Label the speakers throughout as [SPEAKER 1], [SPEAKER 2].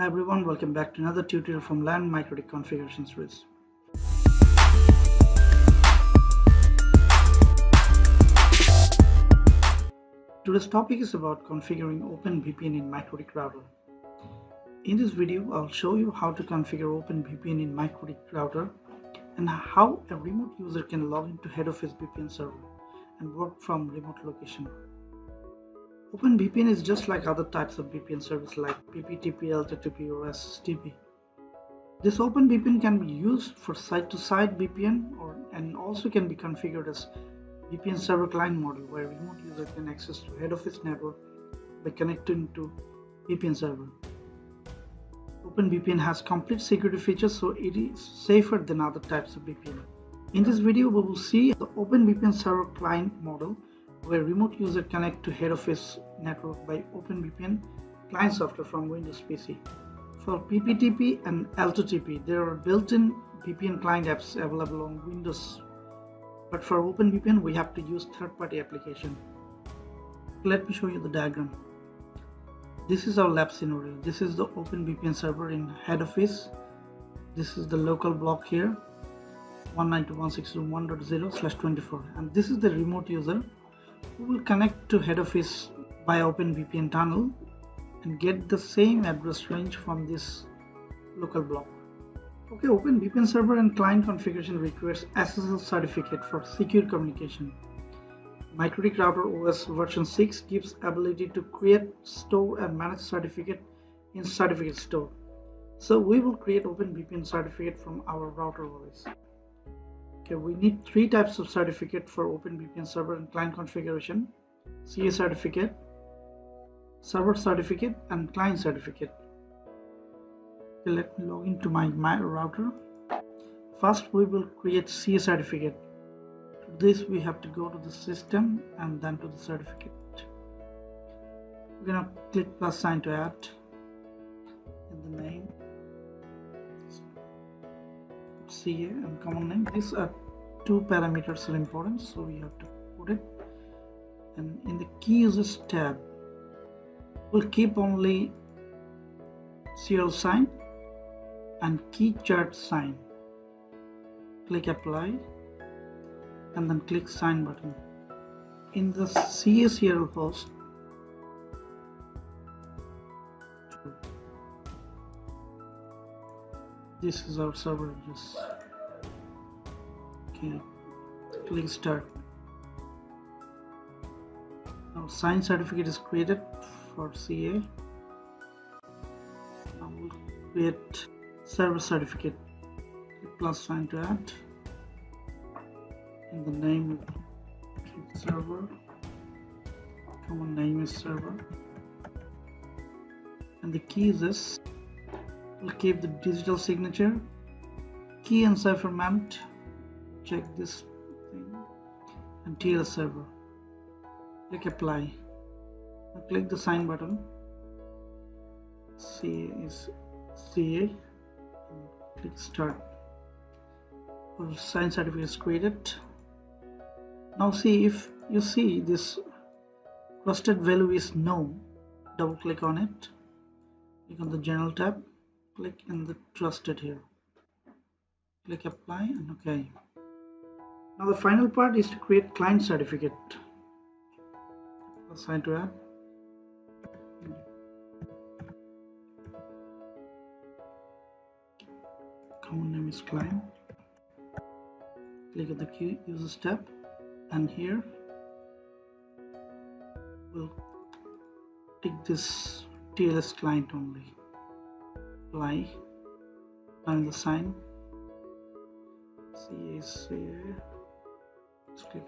[SPEAKER 1] Hi everyone, welcome back to another tutorial from Learn MikroTik Configuration Series. Today's topic is about configuring OpenVPN in MikroTik router. In this video, I'll show you how to configure OpenVPN in MikroTik router and how a remote user can log into head office VPN server and work from remote location. OpenVPN is just like other types of VPN service like PPTP, L2TP or SSTP. This OpenVPN can be used for site-to-site -site VPN or and also can be configured as VPN server client model where remote user can access to head office network by connecting to VPN server. OpenVPN has complete security features so it is safer than other types of VPN. In this video we will see the OpenVPN server client model where remote user connect to head office network by OpenVPN client software from Windows PC. For PPTP and L2TP there are built-in VPN client apps available on Windows. But for OpenVPN we have to use third-party application. Let me show you the diagram. This is our lab scenario. This is the OpenVPN server in head office. This is the local block here 192.168.1.0 slash 24 and this is the remote user who will connect to head office by OpenVPN tunnel and get the same address range from this local block Okay, OpenVPN server and client configuration requires SSL certificate for secure communication. MikroTik Router OS version 6 gives ability to create, store and manage certificate in certificate store. So we will create OpenVPN certificate from our router OS. Okay, we need three types of certificate for OpenVPN server and client configuration. CA certificate, server certificate and client certificate. Okay, let me log into my, my router. First we will create CA certificate. To this we have to go to the system and then to the certificate. We're gonna click plus sign to add in the name CA and common name. These are two parameters are important so we have to put it. And in the key usage tab we'll keep only crl sign and key cert sign. Click apply and then click sign button. In the CSRL host this is our server just okay. Click start. Now sign certificate is created for CA now we'll create server certificate. Plus sign to add. And the name server. Common name is server. And the key is this we'll keep the digital signature. Key encipherment check this thing. And TLS server. Click apply. Now click the sign button. CA is CA click start. Our sign certificate is created. Now see if you see this trusted value is no. Double click on it. Click on the general tab click in the trusted here. Click apply and okay. Now the final part is to create client certificate. Assign to add common name is client. Click at the key usage tab and here we'll take this TLS client only apply and the sign CACA uh,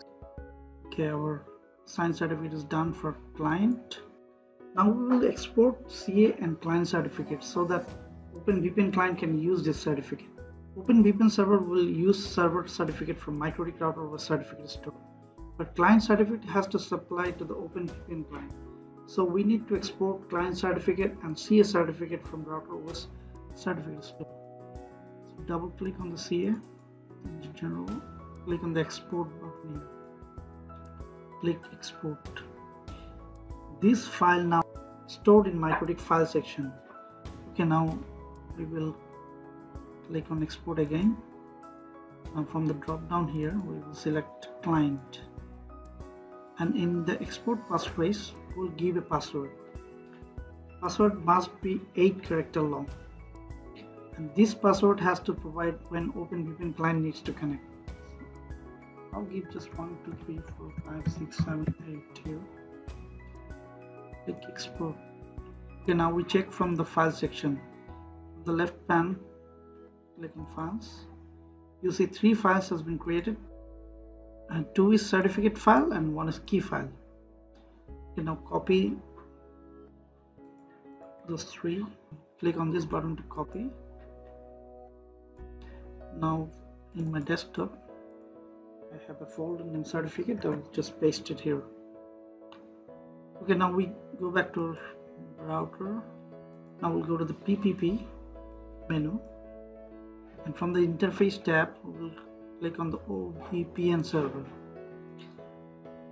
[SPEAKER 1] okay our sign certificate is done for client now we will export CA and client certificate so that OpenVPN client can use this certificate. OpenVPN server will use server certificate from MikroTik router or certificate store. But client certificate has to supply to the OpenVPN client. So we need to export client certificate and CA certificate from router OS certificate. So double click on the CA, in general, click on the export button here. Click export. This file now stored in MikroTik file section okay now we will click on export again from the drop down here we will select client and in the export passphrase we'll give a password. Password must be 8 character long. And this password has to provide when OpenVPN client needs to connect. I'll give just 1 2 3 4 5 6 7 8 here click export. Okay now we check from the file section. The left pan click on files. You see three files has been created and two is certificate file and one is key file. You now copy those three click on this button to copy. Now in my desktop I have a folder named certificate. I'll just paste it here. Okay now we go back to router now we'll go to the PPP menu. And from the interface tab we'll click on the OVPN server.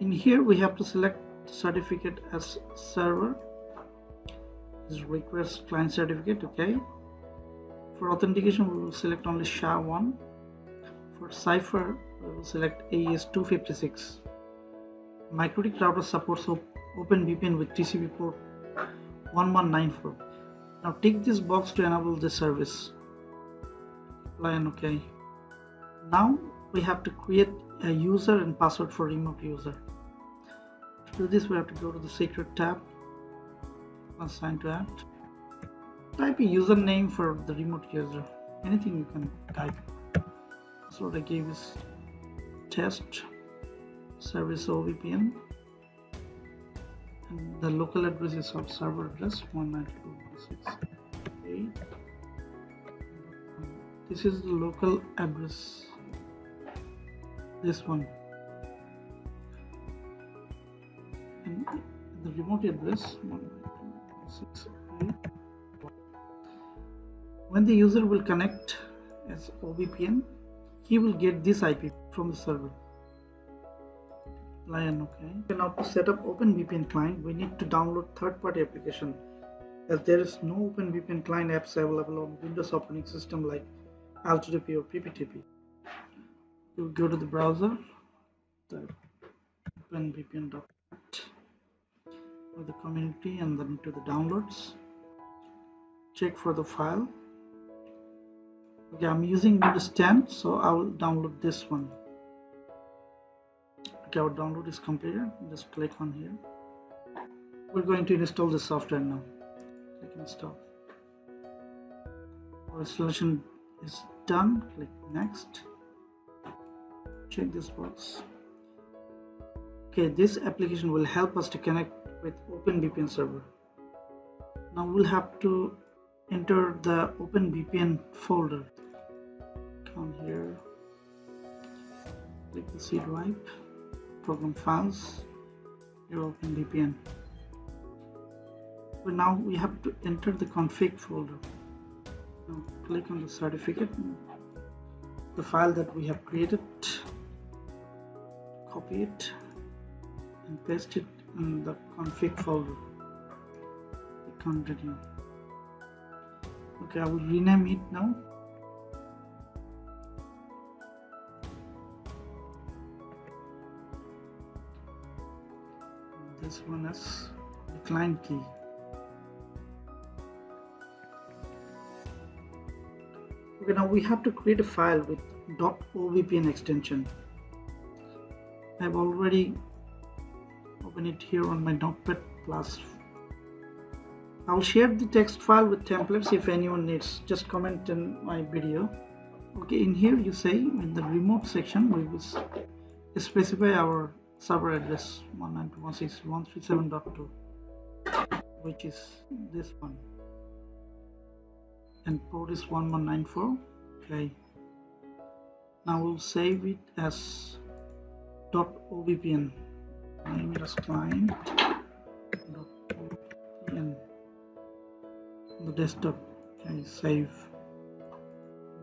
[SPEAKER 1] In here we have to select certificate as server. Is request client certificate okay? For authentication we will select only SHA-1 for cipher we will select AES-256 MikroTik router supports OpenVPN with TCP port 1194 now tick this box to enable the service. Apply and ok now we have to create a user and password for remote user. To do this we have to go to the secret tab. Assign to add type a username for the remote user. Anything you can type. So what I gave is test service OVPN and the local address is our server address 192.168 this is the local address this one. And the remote address 192.168 when the user will connect as OVPN he will get this IP from the server. Lion okay. Now to set up OpenVPN client we need to download third-party application. As there is no OpenVPN client apps available on Windows operating system like L2TP or PPTP you go to the browser. Type openvpn.net or the community and then to the downloads. Check for the file. Okay I'm using Windows 10 so I will download this one. Okay our download is completed. Just click on here. We're going to install the software now. Click install. Our installation is done. Click next check this box. Okay this application will help us to connect with OpenVPN server. Now we'll have to enter the OpenVPN folder. Come here. Click the C drive program files. Your OpenVPN. But now we have to enter the config folder. Now click on the certificate the file that we have created copy it and paste it in the config folder. Continue okay I will rename it now. This one is the client key. Okay now we have to create a file with .ovpn extension I've already opened it here on my notepad plus. I'll share the text file with templates if anyone needs. Just comment in my video. Okay in here you say in the remote section we will specify our server address 192.168.137.2 which is this one. And port is 1194 okay. Now we'll save it as .ovpn name as client .ovpn the desktop. Okay save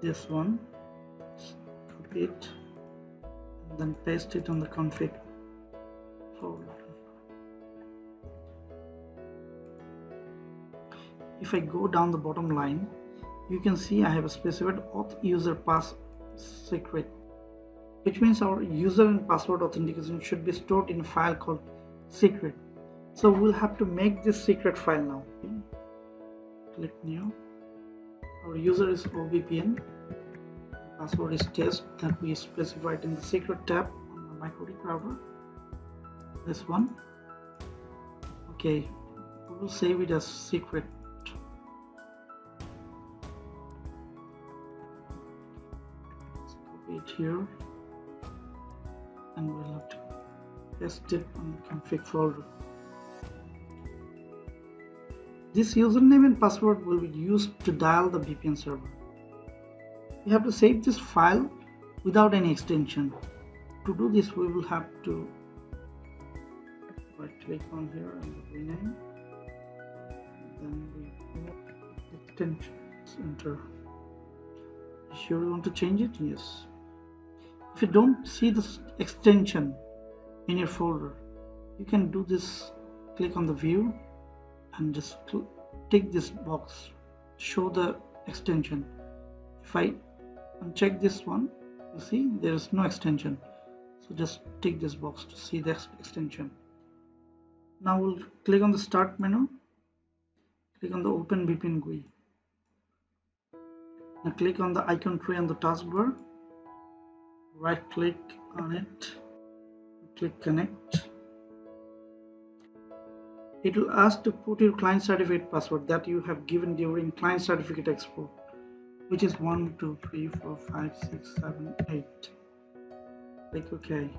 [SPEAKER 1] this one? Copy it. And then paste it on the config folder. If I go down the bottom line you can see I have a specified auth user pass secret which means our user and password authentication should be stored in a file called secret. So we'll have to make this secret file now. Click new. Our user is OVPN password is test that we specified in the secret tab on the MikroTik router this one. Okay we will save it as secret. Copy it here and we'll have to paste it on the config folder this username and password will be used to dial the VPN server. We have to save this file without any extension. To do this we will have to right click on here and rename. Then we extensions enter. Sure you want to change it? Yes if you don't see this extension in your folder you can do this click on the view and just tick this box show the extension. If I uncheck this one you see there is no extension. So just tick this box to see the extension. Now we'll click on the start menu click on the OpenVPN GUI. Now click on the icon tree on the taskbar right click on it. Click connect. It will ask to put your client certificate password that you have given during client certificate export which is 1 2 3 4 5 6 7 8 click ok.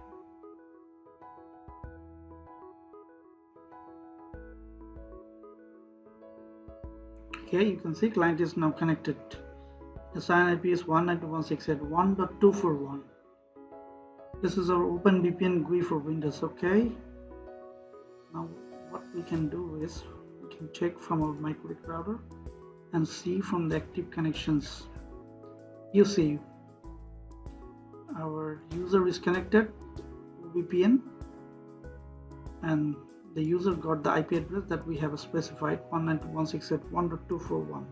[SPEAKER 1] Okay you can see client is now connected. The sign IP is 192.168.1.241 this is our OpenVPN GUI for Windows okay? Now what we can do is we can check from our MikroTik router and see from the active connections. You see our user is connected VPN and the user got the IP address that we have specified 192.168.1.241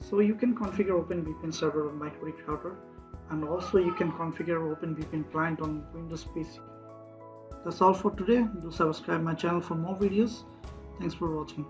[SPEAKER 1] so you can configure OpenVPN server on MikroTik router and also you can configure OpenVPN client on Windows PC that's all for today. Do subscribe my channel for more videos. Thanks for watching